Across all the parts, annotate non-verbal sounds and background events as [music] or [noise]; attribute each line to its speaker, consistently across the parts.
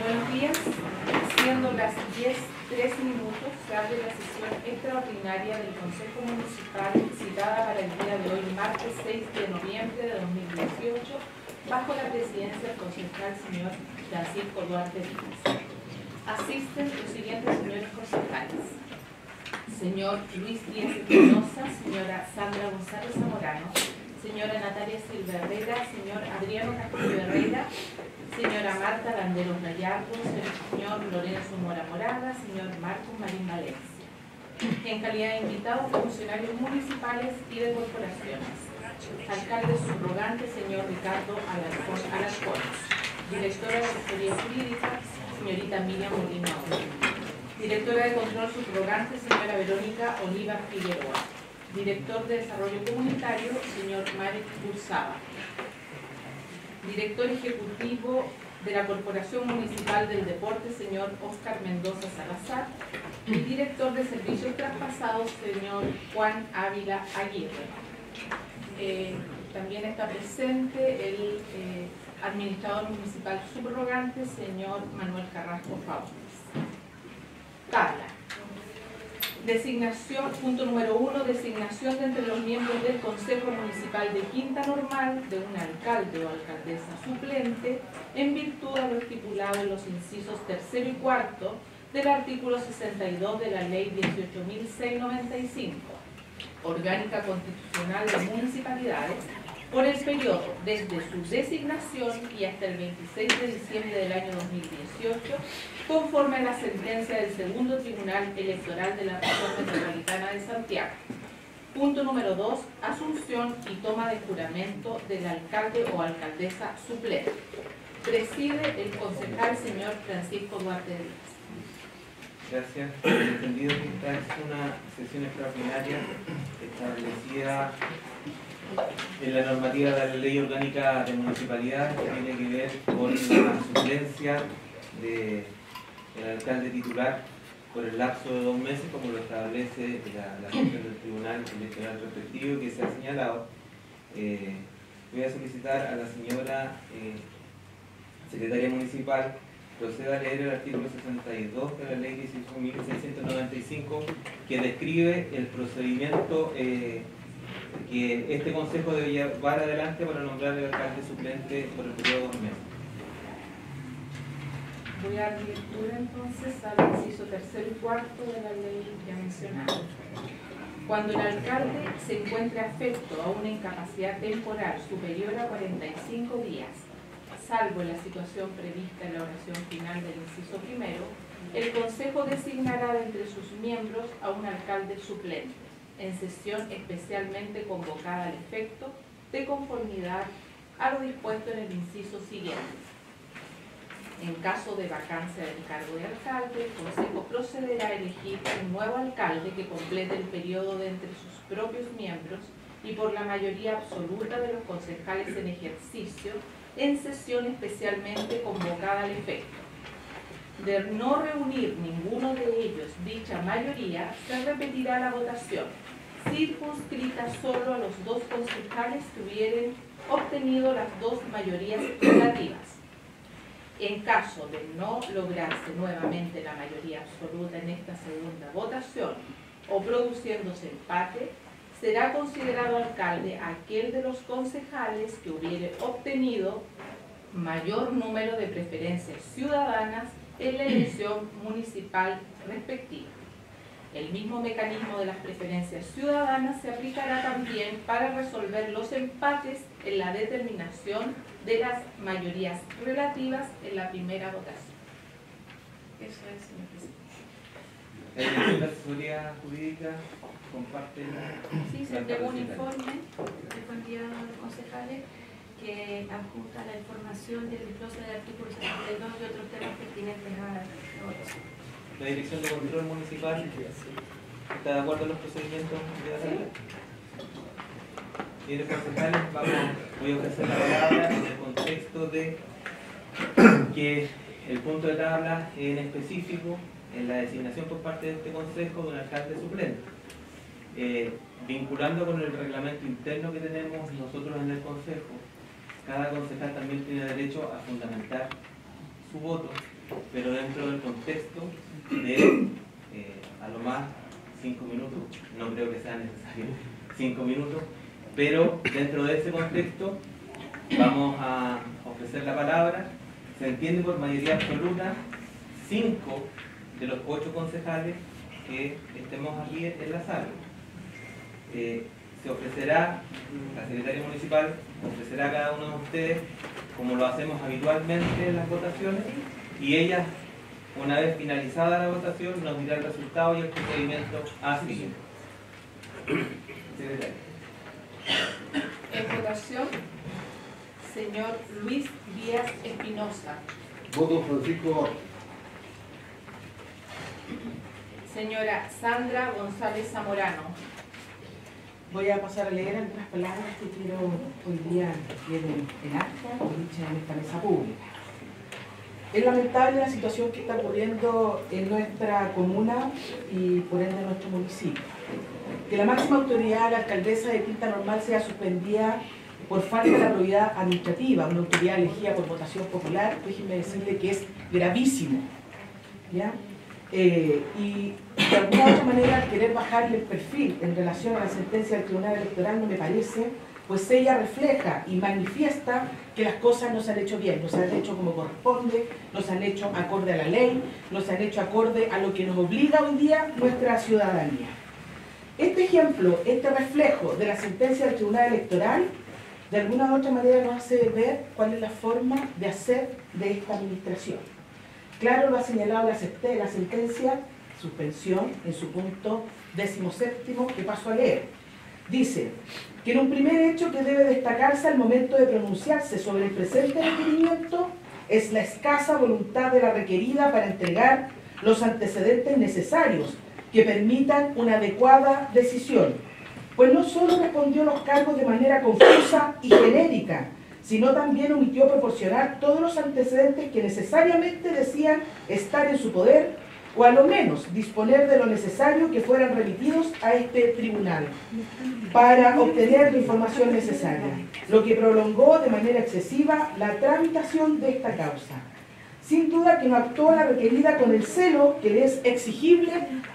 Speaker 1: Buenos días. Siendo las 10, 3 minutos, se abre la sesión extraordinaria del Consejo Municipal citada para el día de hoy, martes 6 de noviembre de 2018, bajo la presidencia del concejal señor Francisco Duarte Díaz. Asisten los siguientes señores concejales. Señor Luis Díaz Espinosa, señora Sandra González Zamorano, señora Natalia Silva Herrera, señor Adriano Castillo Herrera, señora Marta Landeros Gallardo, señor Lorenzo Mora Morada, señor Marcos Marín Valencia. En calidad de invitados, funcionarios municipales y de corporaciones. Alcalde subrogante, señor Ricardo Alarcón, Alarcón. Directora de Asesoría Jurídica, señorita Miriam Molina. Directora de Control Subrogante, señora Verónica Oliva Figueroa. Director de Desarrollo Comunitario, señor Marek Burzaba. Director Ejecutivo de la Corporación Municipal del Deporte, señor Óscar Mendoza Salazar. Y Director de Servicios Traspasados, señor Juan Ávila Aguirre. Eh, también está presente el eh, administrador municipal subrogante, señor Manuel Carrasco Fauces. Tabla. Designación, punto número uno, designación de entre los miembros del Consejo Municipal de Quinta Normal de un alcalde o alcaldesa suplente en virtud de lo estipulado en los incisos tercero y cuarto del artículo 62 de la Ley 18.695, Orgánica Constitucional de Municipalidades, por el periodo desde su designación y hasta el 26 de diciembre del año 2018, conforme a la sentencia del Segundo Tribunal Electoral de la Región Metropolitana de Santiago. Punto número 2. Asunción y toma de juramento del alcalde o alcaldesa suplente. Preside el concejal señor Francisco Duarte Díaz.
Speaker 2: Gracias. Entendido que esta es una sesión extraordinaria establecida en la normativa de la Ley Orgánica de Municipalidad que tiene que ver con la suplencia de el alcalde titular por el lapso de dos meses, como lo establece la, la del Tribunal Electoral respectivo que se ha señalado. Eh, voy a solicitar a la señora eh, secretaria municipal proceda a leer el artículo 62 de la ley 18.695 que describe el procedimiento eh, que este consejo debe llevar adelante para nombrar el alcalde suplente por el periodo de dos meses.
Speaker 1: Dar lectura entonces al inciso tercero y cuarto de la ley ya mencionada. Cuando el alcalde se encuentre afecto a una incapacidad temporal superior a 45 días, salvo en la situación prevista en la oración final del inciso primero, el Consejo designará de entre sus miembros a un alcalde suplente, en sesión especialmente convocada al efecto, de conformidad a lo dispuesto en el inciso siguiente. En caso de vacancia del cargo de alcalde, el Consejo procederá a elegir un nuevo alcalde que complete el periodo de entre sus propios miembros y por la mayoría absoluta de los concejales en ejercicio en sesión especialmente convocada al efecto. De no reunir ninguno de ellos dicha mayoría, se repetirá la votación, circunscrita solo a los dos concejales que hubieran obtenido las dos mayorías relativas. En caso de no lograrse nuevamente la mayoría absoluta en esta segunda votación o produciéndose empate, será considerado alcalde aquel de los concejales que hubiere obtenido mayor número de preferencias ciudadanas en la elección municipal respectiva. El mismo mecanismo de las preferencias ciudadanas se aplicará también para resolver los empates en la determinación de las mayorías relativas en la primera votación. Eso es, señor presidente.
Speaker 2: La Asesoría Jurídica comparte.
Speaker 3: Sí, se entregó un informe que fue enviado a los concejales que adjunta la información del desglose del artículo 72 y otros temas pertinentes a la votación.
Speaker 2: La Dirección de Control Municipal está de acuerdo en los procedimientos de la ley. Señores concejales, voy a ofrecer la palabra en el contexto de que el punto de tabla en específico en la designación por parte de este consejo de un alcalde suplente. Eh, vinculando con el reglamento interno que tenemos nosotros en el Consejo, cada concejal también tiene derecho a fundamentar su voto, pero dentro del contexto de eh, a lo más cinco minutos, no creo que sea necesario [laughs] cinco minutos, pero dentro de ese contexto vamos a ofrecer la palabra, se entiende por mayoría absoluta, cinco de los ocho concejales que estemos aquí en la sala. Eh, se ofrecerá, la secretaria municipal ofrecerá a cada uno de ustedes, como lo hacemos habitualmente en las votaciones, y ella, una vez finalizada la votación, nos dirá el resultado y el procedimiento a seguir.
Speaker 1: En votación, señor Luis Díaz Espinosa.
Speaker 4: Voto Francisco
Speaker 1: Señora Sandra González Zamorano.
Speaker 5: Voy a pasar a leer algunas palabras que quiero hoy día en acta y dichas en esta mesa pública. Es lamentable la situación que está ocurriendo en nuestra comuna y por ende en nuestro municipio. Que la máxima autoridad, la alcaldesa de Quinta Normal, sea suspendida por falta de la autoridad administrativa, una autoridad elegida por votación popular, déjenme decirle que es gravísimo. ¿ya? Eh, y de alguna otra manera querer bajarle el perfil en relación a la sentencia del Tribunal Electoral no me parece, pues ella refleja y manifiesta que las cosas no se han hecho bien, no se han hecho como corresponde, no se han hecho acorde a la ley, no se han hecho acorde a lo que nos obliga hoy día nuestra ciudadanía. Este ejemplo, este reflejo de la sentencia del Tribunal Electoral, de alguna u otra manera nos hace ver cuál es la forma de hacer de esta administración. Claro lo ha señalado la, la sentencia, suspensión, en su punto décimo séptimo, que paso a leer. Dice que en un primer hecho que debe destacarse al momento de pronunciarse sobre el presente requerimiento es la escasa voluntad de la requerida para entregar los antecedentes necesarios que permitan una adecuada decisión, pues no solo respondió los cargos de manera confusa y genérica, sino también omitió proporcionar todos los antecedentes que necesariamente decían estar en su poder o a lo menos disponer de lo necesario que fueran remitidos a este tribunal para obtener la información necesaria, lo que prolongó de manera excesiva la tramitación de esta causa. Sin duda que no actuó la requerida con el celo que le es exigible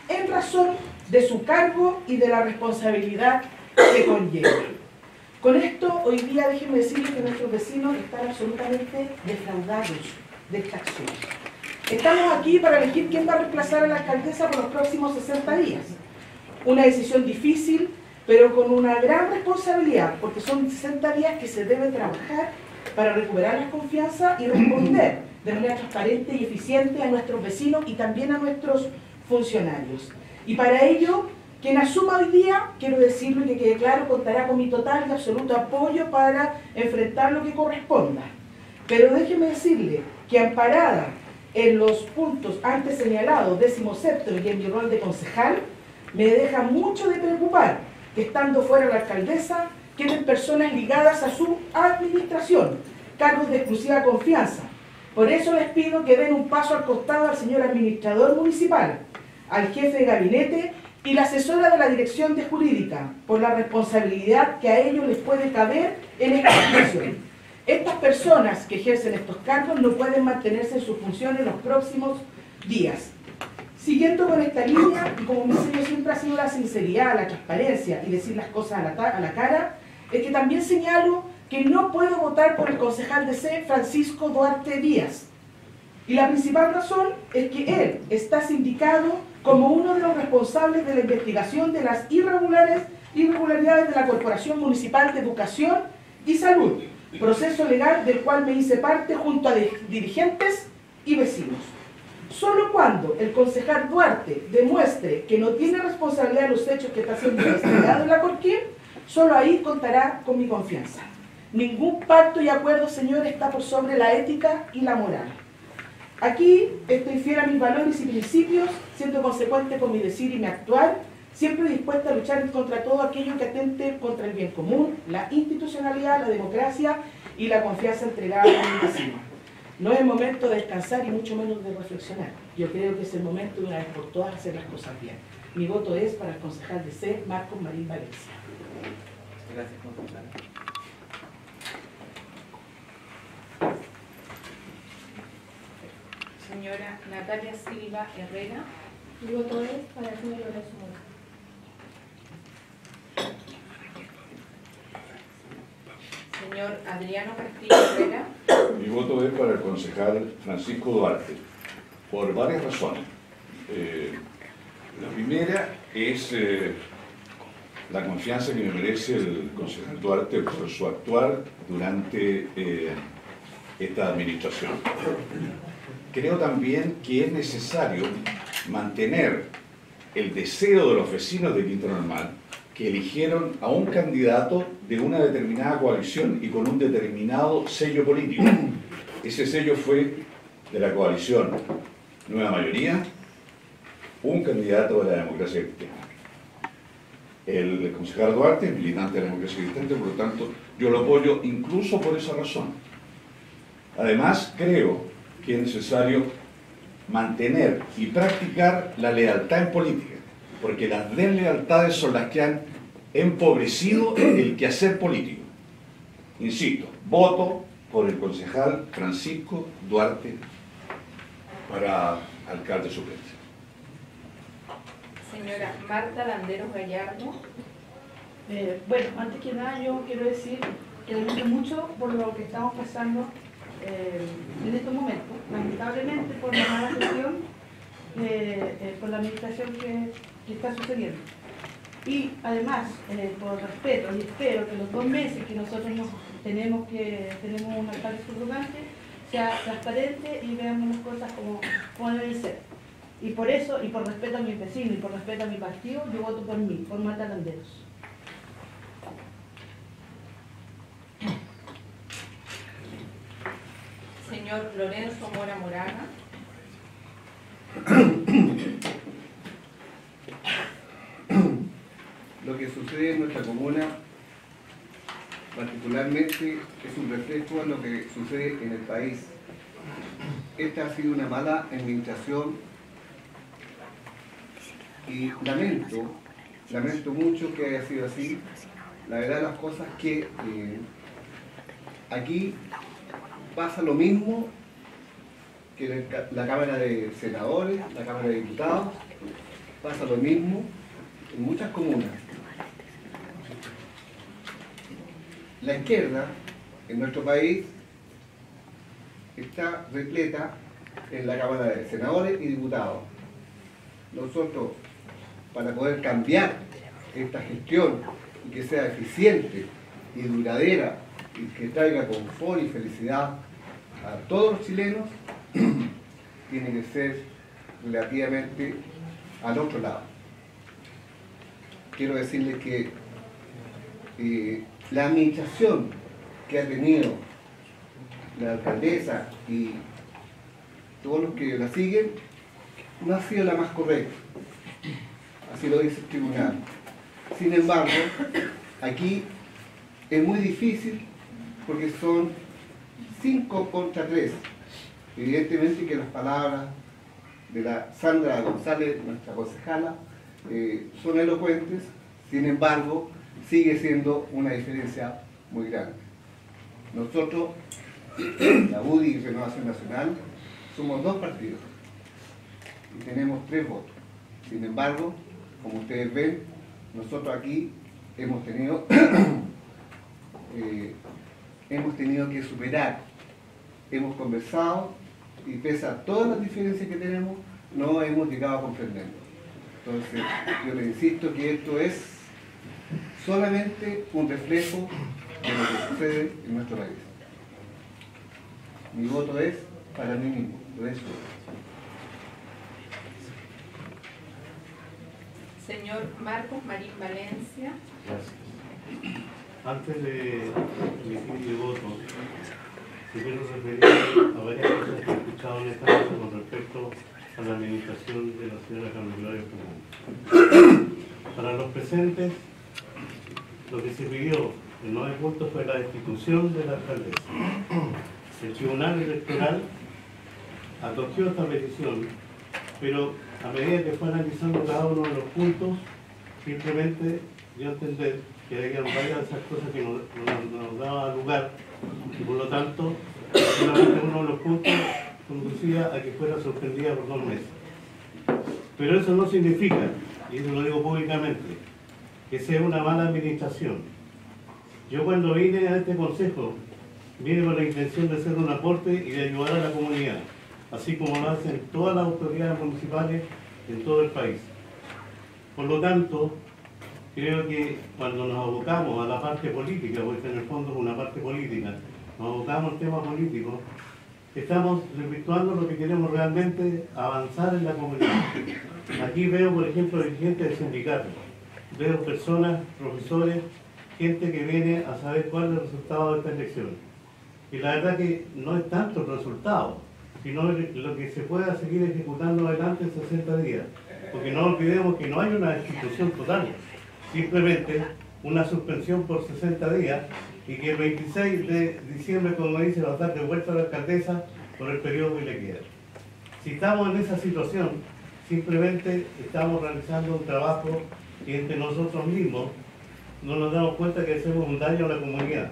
Speaker 5: en razón de su cargo y de la responsabilidad que conlleva. Con esto, hoy día déjenme decirles que nuestros vecinos están absolutamente defraudados de esta acción. Estamos aquí para elegir quién va a reemplazar a la alcaldesa por los próximos 60 días. Una decisión difícil, pero con una gran responsabilidad, porque son 60 días que se debe trabajar para recuperar la confianza y responder de manera transparente y eficiente a nuestros vecinos y también a nuestros funcionarios. Y para ello quien asuma hoy día, quiero decirlo y que quede claro, contará con mi total y absoluto apoyo para enfrentar lo que corresponda. Pero déjeme decirle que amparada en los puntos antes señalados, décimo séptimo y en mi rol de concejal, me deja mucho de preocupar que estando fuera la alcaldesa queden personas ligadas a su administración, cargos de exclusiva confianza. Por eso les pido que den un paso al costado al señor administrador municipal, al jefe de gabinete y la asesora de la Dirección de Jurídica, por la responsabilidad que a ellos les puede caber en esta situación. Estas personas que ejercen estos cargos no pueden mantenerse en sus funciones los próximos días. Siguiendo con esta línea, y como mi sello siempre ha sido la sinceridad, la transparencia y decir las cosas a la, cara, es que también señalo que no puedo votar por el concejal de C, Francisco Duarte Díaz. Y la principal razón es que él está sindicado como uno de los responsables de la investigación de las irregularidades de la Corporación Municipal de Educación y Salud, proceso legal del cual me hice parte junto a dirigentes y vecinos. Solo cuando el concejal Duarte demuestre que no tiene responsabilidad de los hechos que está siendo investigado en la Corquín, solo ahí contará con mi confianza. Ningún pacto y acuerdo, señor, está por sobre la ética y la moral. Aquí estoy fiel a mis valores y principios, siendo consecuente con mi decir y mi actuar, siempre dispuesta a luchar contra todo aquello que atente contra el bien común, la institucionalidad, la democracia y la confianza entregada a mi vecino. No es momento de descansar y mucho menos de reflexionar. Yo creo que es el momento de una vez por todas hacer las cosas bien. Mi voto es para el concejal de C, Marcos Marín Valencia.
Speaker 2: Gracias, concejal.
Speaker 1: Señora Natalia Silva Herrera.
Speaker 6: Mi voto es para Julio Lorenzo Mora.
Speaker 1: Adriano Castillo Herrera.
Speaker 7: Mi voto es para el concejal Francisco Duarte, por varias razones. Eh, la primera es eh, la confianza que me merece el concejal Duarte por su actuar durante eh, esta administración. Creo también que es necesario mantener el deseo de los vecinos de Quinto Normal que eligieron a un candidato de una determinada coalición y con un determinado sello político. [clears throat] Ese sello fue de la coalición Nueva Mayoría, un candidato de la democracia cristiana. El concejal Duarte es militante de la democracia cristiana, por lo tanto, yo lo apoyo incluso por esa razón. Además, creo que es necesario mantener y practicar la lealtad en política, porque las deslealtades son las que han empobrecido el quehacer político. Insisto, voto por el concejal Francisco Duarte para alcalde suplente.
Speaker 1: Señora Marta Landeros Gallardo.
Speaker 8: Eh, bueno, antes que nada yo quiero decir que lamento mucho por lo que estamos pasando eh, en estos momentos, lamentablemente por la mala gestión, eh, eh, por la administración que, está sucediendo. Y además, eh, por respeto, y espero que los dos meses que nosotros nos tenemos que tenemos un alcalde subrogante sea transparente y veamos las cosas como, como deben ser. Y por eso, y por respeto a mis vecinos, y por respeto a mi partido, yo voto por mí, por Marta Landeros.
Speaker 1: Señor Lorenzo Mora Moraga.
Speaker 4: Lo sucede en nuestra comuna particularmente es un reflejo de lo que sucede en el país. Esta ha sido una mala administración y lamento, lamento mucho que haya sido así. La verdad las cosas que eh, aquí pasa lo mismo que la Cámara de Senadores, la Cámara de Diputados, pasa lo mismo en muchas comunas. La izquierda en nuestro país está repleta en la Cámara de Senadores y Diputados. Nosotros, para poder cambiar esta gestión y que sea eficiente y duradera y que traiga confort y felicidad a todos los chilenos, [clears throat] tiene que ser relativamente al otro lado. Quiero decirles que eh, la administración que ha tenido la alcaldesa y todos los que la siguen no ha sido la más correcta. Así lo dice el tribunal. Sin embargo, aquí es muy difícil porque son cinco contra tres. Evidentemente que las palabras de la Sandra González, nuestra concejala, eh, son elocuentes, sin embargo, sigue siendo una diferencia muy grande. Nosotros, la UDI y Renovación Nacional, somos dos partidos y tenemos tres votos. Sin embargo, como ustedes ven, nosotros aquí hemos tenido, [clears throat] eh, hemos tenido que superar, hemos conversado y pese a todas las diferencias que tenemos, no hemos llegado a comprenderlo. Entonces, yo le insisto que esto es solamente un reflejo de lo que sucede en nuestro país. Mi voto es para mí mismo, Lorenzo.
Speaker 1: Señor Marcos Marín Valencia.
Speaker 9: Gracias. Antes de emitir mi voto, si quiero referir a varias cosas que he escuchado en esta mesa con respecto a la administración de la señora Carmen Gloria. Para los presentes, lo que se pidió en haber votos fue la destitución de la alcaldesa. El Tribunal Electoral acogió esta petición pero a medida que fue analizando cada uno de los puntos, simplemente dio a entender que había varias de esas cosas que nos, nos, nos daba lugar y por lo tanto solamente uno de los puntos conducía a que fuera suspendida por dos meses. Pero eso no significa, y eso lo digo públicamente, que sea una mala administración. Yo cuando vine a este consejo, vine con la intención de hacer un aporte y de ayudar a la comunidad, así como lo hacen todas las autoridades municipales en todo el país. Por lo tanto, creo que cuando nos abocamos a la parte política, porque en el fondo es una parte política, nos abocamos al tema político, estamos desvirtuando lo que queremos realmente avanzar en la comunidad. Aquí veo, por ejemplo, dirigentes de sindicatos, veo personas, profesores, gente que viene a saber cuál es el resultado de esta elección. Y la verdad que no es tanto el resultado, sino lo que se pueda seguir ejecutando adelante en 60 días. Porque no olvidemos que no hay una destitución total, simplemente una suspensión por 60 días y que el 26 de diciembre, como dice, va a estar de vuelta a la alcaldesa por el periodo que le queda. Si estamos en esa situación, simplemente estamos realizando un trabajo entre nosotros mismos no nos damos cuenta que hacemos un daño a la comunidad,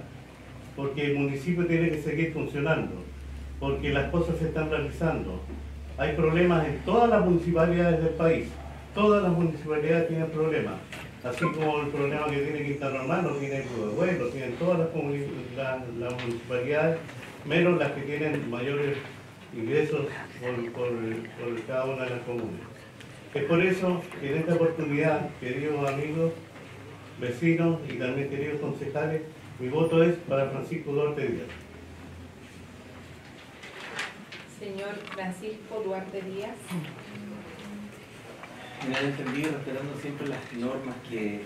Speaker 9: porque el municipio tiene que seguir funcionando, porque las cosas se están realizando. Hay problemas en todas las municipalidades del país, todas las municipalidades tienen problemas, así como el problema que tiene Quintana Roo, lo tiene Pueblo, lo tienen todas las, municipalidades, menos las que tienen mayores ingresos por, por cada una de las comunas. Es por eso que en esta oportunidad, queridos amigos, vecinos y también queridos concejales, mi voto es para Francisco Duarte Díaz.
Speaker 1: Señor Francisco Duarte Díaz.
Speaker 2: En el entendido, respetando siempre las normas que,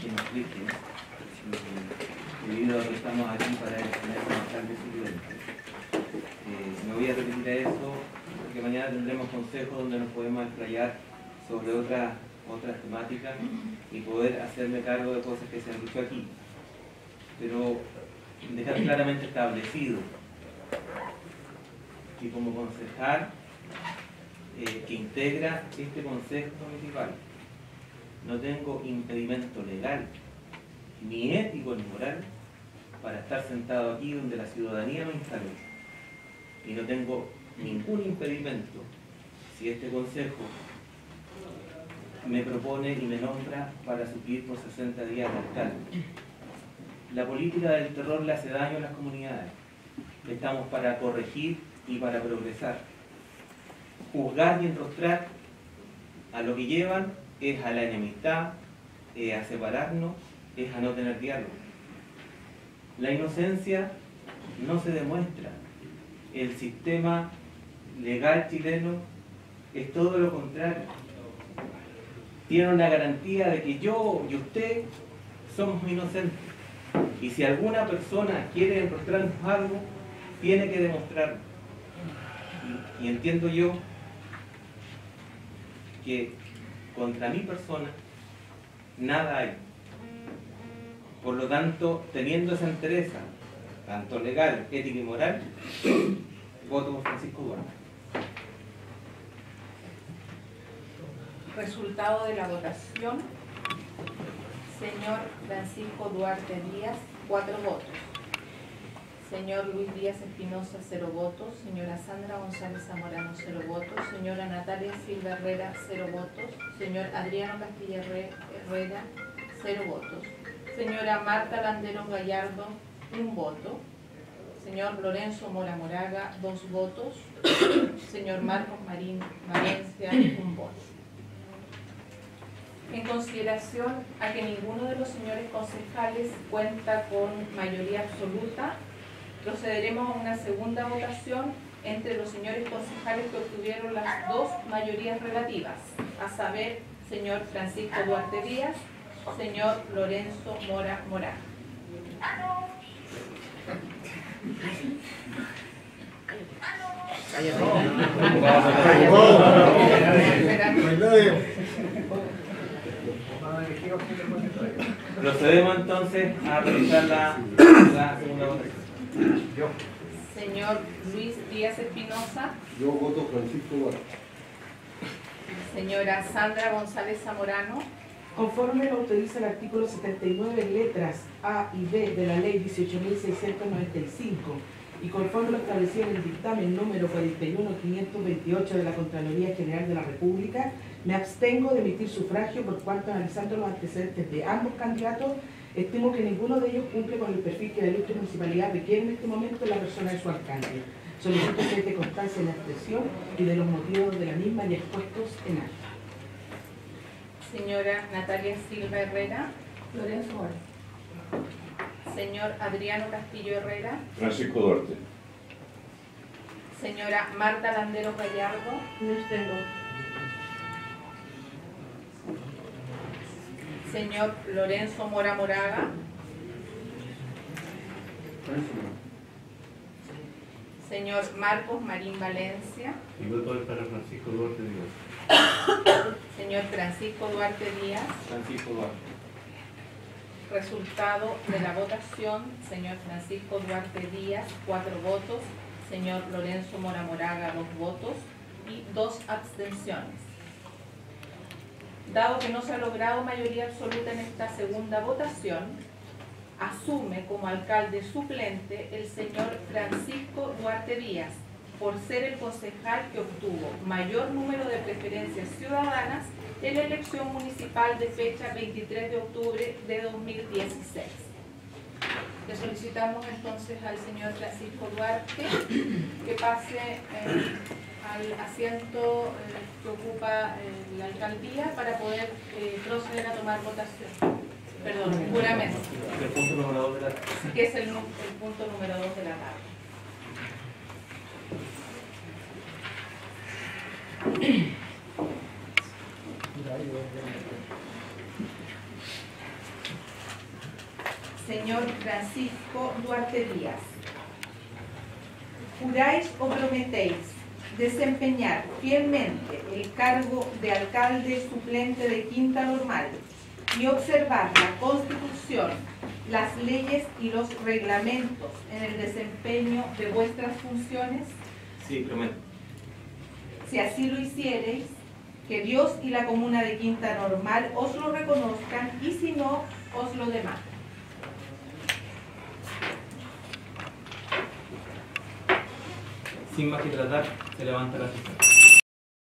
Speaker 2: que nos rigen, debido a que estamos aquí para un alcalde suplente. Eh, me voy a repetir a eso, porque mañana tendremos consejos donde nos podemos explayar sobre otras otras temáticas y poder hacerme cargo de cosas que se han dicho aquí. Pero dejar claramente establecido que como concejal eh, que integra este consejo municipal no tengo impedimento legal ni ético ni moral para estar sentado aquí donde la ciudadanía me instaló y no tengo ningún impedimento si este consejo me propone y me nombra para suplir por 60 días de alcalde. La política del terror le hace daño a las comunidades. Estamos para corregir y para progresar. Juzgar y enrostrar a lo que llevan es a la enemistad, es a separarnos, es a no tener diálogo. La inocencia no se demuestra. El sistema legal chileno es todo lo contrario tiene una garantía de que yo y usted somos inocentes. Y si alguna persona quiere demostrarnos algo, tiene que demostrarlo. Y, y entiendo yo que contra mi persona nada hay. Por lo tanto, teniendo esa entereza, tanto legal, ética y moral, [coughs] voto por Francisco Duarte.
Speaker 1: Resultado de la votación. Señor Francisco Duarte Díaz, cuatro votos. Señor Luis Díaz Espinosa, cero votos. Señora Sandra González Zamorano, cero votos. Señora Natalia Silva Herrera, cero votos. Señor Adriano Castilla Herrera, cero votos. Señora Marta Landeros Gallardo, un voto. Señor Lorenzo Mora Moraga, dos votos. Señor Marcos Marín Valencia, un voto en consideración a que ninguno de los señores concejales cuenta con mayoría absoluta, procederemos a una segunda votación entre los señores concejales que obtuvieron las dos mayorías relativas, a saber, señor Francisco Duarte Díaz, señor Lorenzo Mora Morán.
Speaker 2: Procedemos entonces a realizar la, la segunda votación.
Speaker 1: Yo. Señor Luis Díaz Espinosa.
Speaker 4: Yo voto Francisco Duarte.
Speaker 1: Señora Sandra González Zamorano.
Speaker 5: Conforme lo autoriza el artículo 79, letras A y B de la ley 18.695 y conforme lo establecido en el dictamen número 41.528 de la Contraloría General de la República, me abstengo de emitir sufragio por cuanto analizando los antecedentes de ambos candidatos, estimo que ninguno de ellos cumple con el perfil que la ilustre municipalidad requiere en este momento en la persona de su alcalde. Solicito que de constancia en la expresión y de los motivos de la misma y expuestos en acta.
Speaker 1: Señora Natalia Silva Herrera.
Speaker 6: Lorenzo.
Speaker 1: Señor Adriano Castillo Herrera.
Speaker 7: Francisco Duarte.
Speaker 1: Señora Marta Landero Gallardo.
Speaker 8: Me abstengo.
Speaker 1: Señor Lorenzo Mora Moraga. Señor Marcos Marín Valencia.
Speaker 9: Y voto es para Francisco Duarte Díaz.
Speaker 1: Señor Francisco Duarte Díaz.
Speaker 2: Francisco Duarte.
Speaker 1: Resultado de la votación, señor Francisco Duarte Díaz, cuatro votos, señor Lorenzo Mora Moraga, dos votos y dos abstenciones. Dado que no se ha logrado mayoría absoluta en esta segunda votación, asume como alcalde suplente el señor Francisco Duarte Díaz, por ser el concejal que obtuvo mayor número de preferencias ciudadanas en la elección municipal de fecha 23 de octubre de 2016. Le solicitamos entonces al señor Francisco Duarte que pase eh, al asiento eh, que ocupa eh, la alcaldía para poder proceder a tomar votación. Perdón, juramento, que es el, el punto número 2 de la tabla. Señor Francisco Duarte Díaz, ¿juráis o prometéis desempeñar fielmente el cargo de alcalde suplente de Quinta Normal y observar la Constitución, las leyes y los reglamentos en el desempeño de vuestras funciones?
Speaker 2: Sí, prometo.
Speaker 1: Si así lo hiciereis, que Dios y la comuna de Quinta Normal os lo reconozcan y si no, os lo demandan.
Speaker 2: Sin más que tratar, se levanta la sesión.